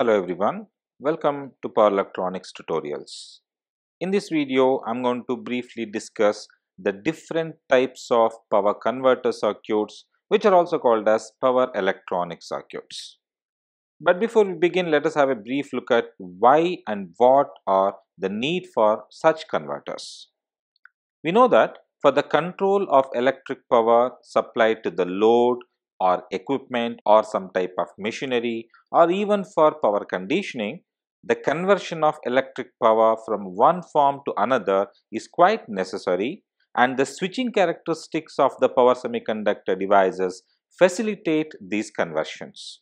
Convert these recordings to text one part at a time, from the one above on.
Hello everyone, welcome to Power Electronics tutorials. In this video, I am going to briefly discuss the different types of power converter circuits which are also called as power electronic circuits. But before we begin, let us have a brief look at why and what are the need for such converters. We know that for the control of electric power supplied to the load or equipment or some type of machinery or even for power conditioning, the conversion of electric power from one form to another is quite necessary and the switching characteristics of the power semiconductor devices facilitate these conversions.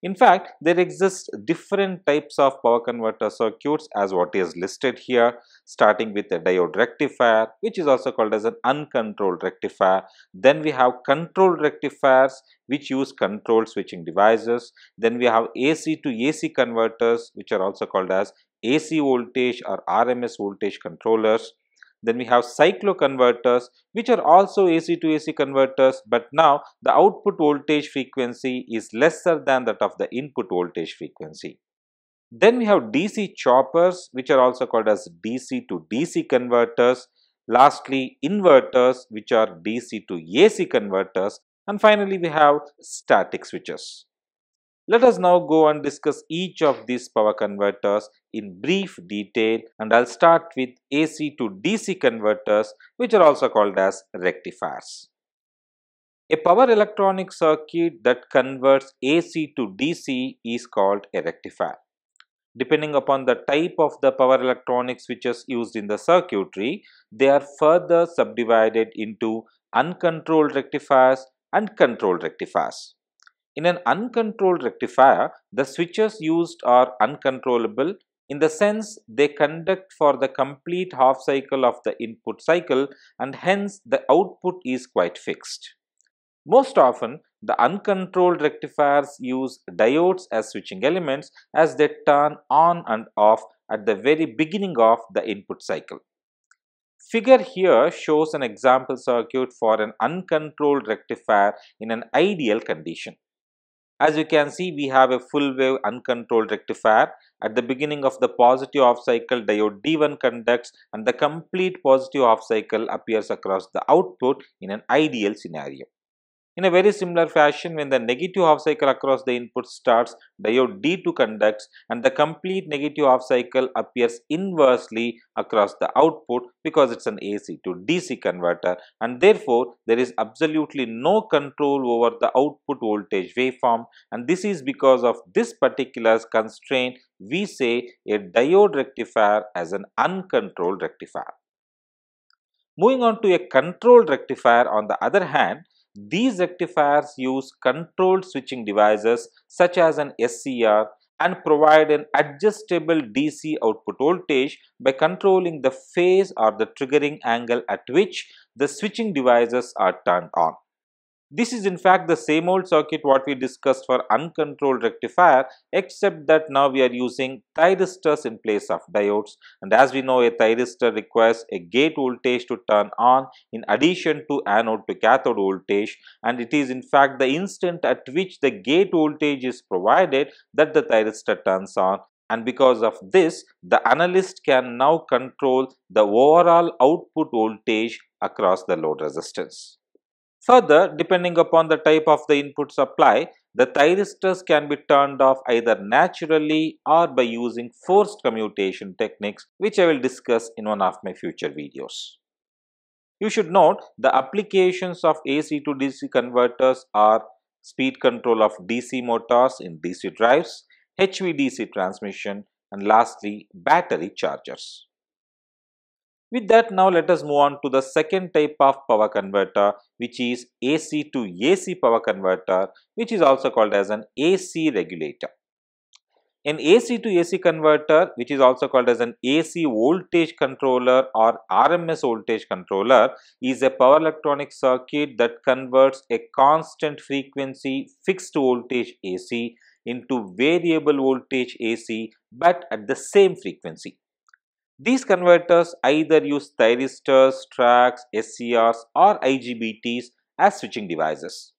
In fact, there exist different types of power converter circuits as what is listed here starting with a diode rectifier which is also called as an uncontrolled rectifier. Then we have controlled rectifiers which use controlled switching devices. Then we have AC to AC converters which are also called as AC voltage or RMS voltage controllers. Then we have cycloconverters which are also AC to AC converters but now the output voltage frequency is lesser than that of the input voltage frequency. Then we have DC choppers which are also called as DC to DC converters. Lastly inverters which are DC to AC converters and finally we have static switches. Let us now go and discuss each of these power converters in brief detail and I'll start with AC to DC converters which are also called as rectifiers. A power electronic circuit that converts AC to DC is called a rectifier. Depending upon the type of the power electronic switches used in the circuitry, they are further subdivided into uncontrolled rectifiers and controlled rectifiers. In an uncontrolled rectifier, the switches used are uncontrollable in the sense they conduct for the complete half cycle of the input cycle and hence the output is quite fixed. Most often, the uncontrolled rectifiers use diodes as switching elements as they turn on and off at the very beginning of the input cycle. Figure here shows an example circuit for an uncontrolled rectifier in an ideal condition. As you can see, we have a full wave uncontrolled rectifier. At the beginning of the positive half cycle, diode D1 conducts and the complete positive half cycle appears across the output in an ideal scenario. In a very similar fashion, when the negative half cycle across the input starts, diode D2 conducts and the complete negative half cycle appears inversely across the output because it's an AC to DC converter and therefore there is absolutely no control over the output voltage waveform and this is because of this particular constraint we say a diode rectifier as an uncontrolled rectifier. Moving on to a controlled rectifier on the other hand, these rectifiers use controlled switching devices such as an SCR and provide an adjustable DC output voltage by controlling the phase or the triggering angle at which the switching devices are turned on. This is in fact the same old circuit what we discussed for uncontrolled rectifier except that now we are using thyristors in place of diodes. And as we know a thyristor requires a gate voltage to turn on in addition to anode to cathode voltage. And it is in fact the instant at which the gate voltage is provided that the thyristor turns on. And because of this the analyst can now control the overall output voltage across the load resistance. Further, depending upon the type of the input supply, the thyristors can be turned off either naturally or by using forced commutation techniques which I will discuss in one of my future videos. You should note the applications of AC to DC converters are speed control of DC motors in DC drives, HVDC transmission and lastly battery chargers. With that now let us move on to the second type of power converter which is AC to AC power converter which is also called as an AC regulator. An AC to AC converter which is also called as an AC voltage controller or RMS voltage controller is a power electronic circuit that converts a constant frequency fixed voltage AC into variable voltage AC but at the same frequency. These converters either use thyristors, TRIACs, SCRs or IGBTs as switching devices.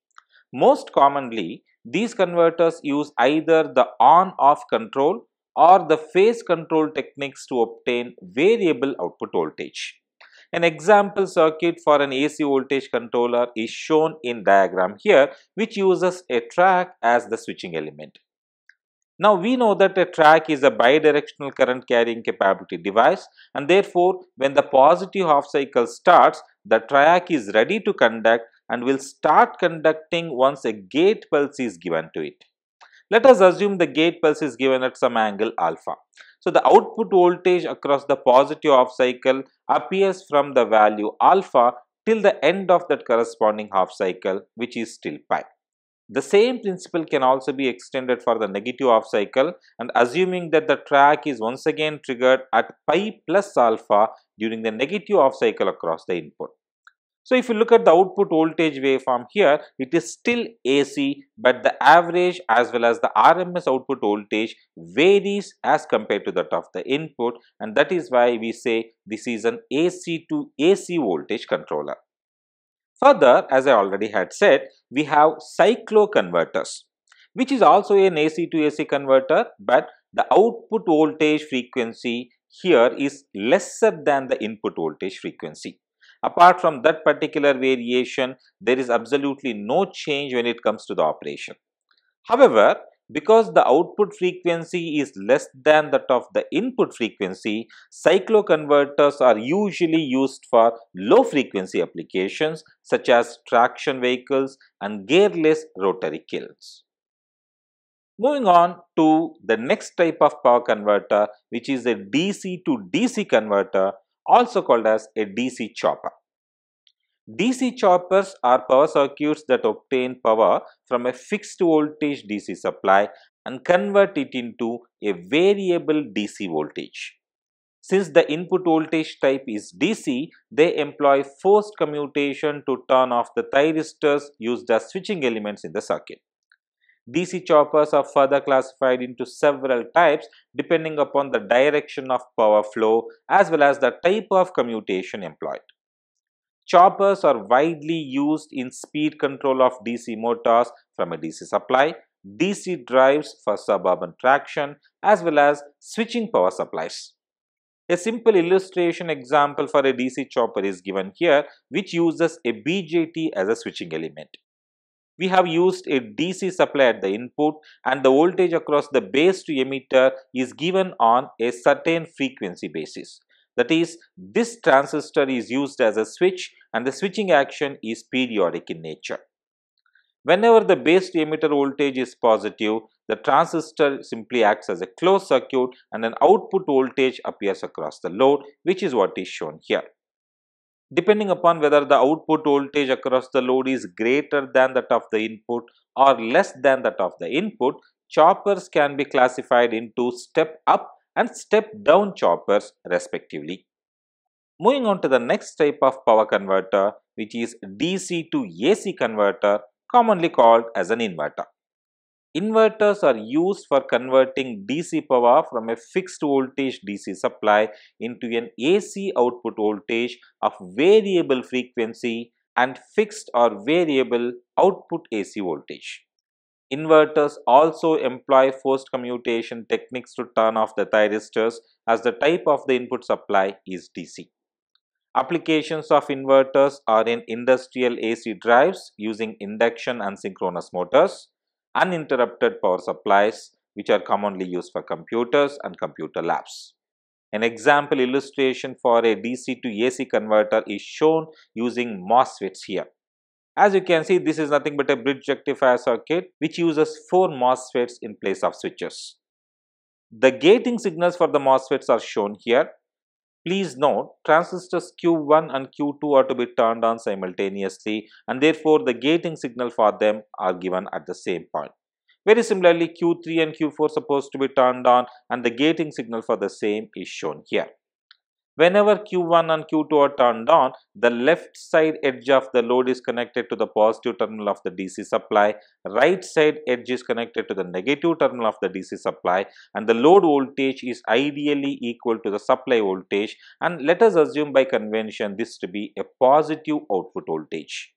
Most commonly, these converters use either the on-off control or the phase control techniques to obtain variable output voltage. An example circuit for an AC voltage controller is shown in diagram here which uses a TRIAC as the switching element. Now we know that a TRIAC is a bidirectional current carrying capability device and therefore when the positive half cycle starts the TRIAC is ready to conduct and will start conducting once a gate pulse is given to it. Let us assume the gate pulse is given at some angle alpha. So the output voltage across the positive half cycle appears from the value alpha till the end of that corresponding half cycle which is still pi. The same principle can also be extended for the negative off cycle and assuming that the TRIAC is once again triggered at pi plus alpha during the negative off cycle across the input. So, if you look at the output voltage waveform here, it is still AC, but the average as well as the RMS output voltage varies as compared to that of the input and that is why we say this is an AC to AC voltage controller. Further, as I already had said, we have cycloconverters, which is also an AC to AC converter, but the output voltage frequency here is lesser than the input voltage frequency. Apart from that particular variation, there is absolutely no change when it comes to the operation. However, because the output frequency is less than that of the input frequency, cycloconverters are usually used for low frequency applications such as traction vehicles and gearless rotary kilns. Moving on to the next type of power converter which is a DC to DC converter also called as a DC chopper. DC choppers are power circuits that obtain power from a fixed voltage DC supply and convert it into a variable DC voltage. Since the input voltage type is DC, they employ forced commutation to turn off the thyristors used as switching elements in the circuit. DC choppers are further classified into several types depending upon the direction of power flow as well as the type of commutation employed. Choppers are widely used in speed control of DC motors from a DC supply, DC drives for suburban traction as well as switching power supplies. A simple illustration example for a DC chopper is given here which uses a BJT as a switching element we have used a DC supply at the input and the voltage across the base to emitter is given on a certain frequency basis. That is, this transistor is used as a switch and the switching action is periodic in nature. Whenever the base emitter voltage is positive, the transistor simply acts as a closed circuit and an output voltage appears across the load which is what is shown here depending upon whether the output voltage across the load is greater than that of the input or less than that of the input, choppers can be classified into step up and step down choppers respectively. Moving on to the next type of power converter which is DC to AC converter commonly called as an inverter. Inverters are used for converting DC power from a fixed voltage DC supply into an AC output voltage of variable frequency and fixed or variable output AC voltage. Inverters also employ forced commutation techniques to turn off the thyristors as the type of the input supply is DC. Applications of inverters are in industrial AC drives using induction and synchronous motors, uninterrupted power supplies which are commonly used for computers and computer labs. An example illustration for a DC to AC converter is shown using MOSFETs here. As you can see, this is nothing but a bridge rectifier circuit which uses 4 MOSFETs in place of switches. The gating signals for the MOSFETs are shown here Please note transistors Q1 and Q2 are to be turned on simultaneously and therefore the gating signal for them are given at the same point. Very similarly Q3 and Q4 are supposed to be turned on and the gating signal for the same is shown here. Whenever Q1 and Q2 are turned on, the left side edge of the load is connected to the positive terminal of the DC supply, right side edge is connected to the negative terminal of the DC supply and the load voltage is ideally equal to the supply voltage and let us assume by convention this to be a positive output voltage.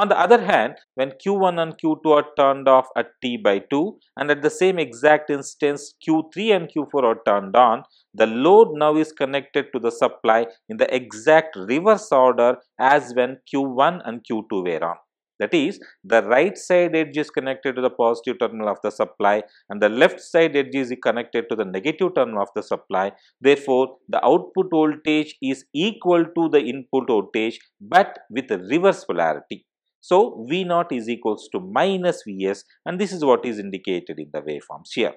On the other hand, when Q1 and Q2 are turned off at T by 2 and at the same exact instance Q3 and Q4 are turned on, the load now is connected to the supply in the exact reverse order as when Q1 and Q2 were on. That is, the right side edge is connected to the positive terminal of the supply and the left side edge is connected to the negative terminal of the supply. Therefore, the output voltage is equal to the input voltage but with a reverse polarity. So, V naught is equals to minus Vs and this is what is indicated in the waveforms here.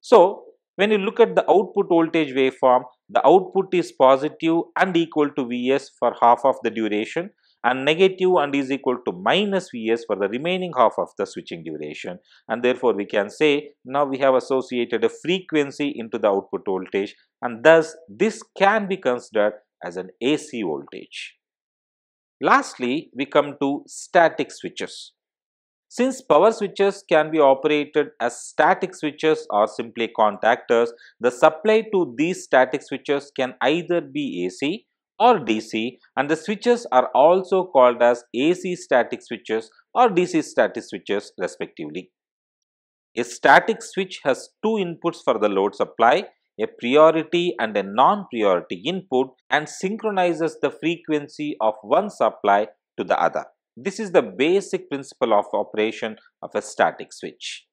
So, when you look at the output voltage waveform, the output is positive and equal to Vs for half of the duration and negative and is equal to minus Vs for the remaining half of the switching duration and therefore we can say now we have associated a frequency into the output voltage and thus this can be considered as an AC voltage. Lastly, we come to static switches. Since power switches can be operated as static switches or simply contactors, the supply to these static switches can either be AC or DC and the switches are also called as AC static switches or DC static switches respectively. A static switch has two inputs for the load supply, a priority and a non-priority input and synchronizes the frequency of one supply to the other. This is the basic principle of operation of a static switch.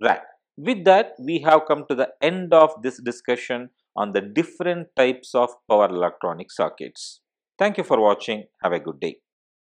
Right. With that, we have come to the end of this discussion on the different types of power electronic circuits. Thank you for watching. Have a good day.